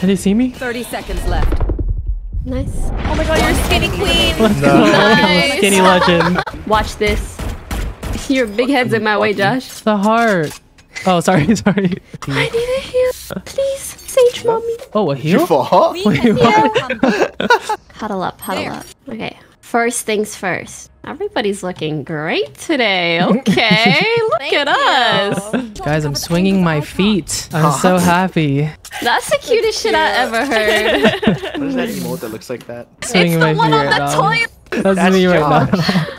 Did he see me? 30 seconds left. Nice. Oh my god, you're skinny queen. Let's No. go. Nice. Skinny legend. Watch this. Your big head's in my way, Josh. The heart. Oh, sorry, sorry. I need a heal. Please, Sage mommy. Oh, a Did you heal? fall? We Wait, can what? Huddle up, huddle There. up. Okay. First things first. Everybody's looking great today. Okay, look Thank at you. us. Guys, I'm swinging my feet. I'm so happy. That's the cutest shit I ever heard. What is that emote that looks like that? Swinging it's the one on the toilet. That's, That's me right Josh. now.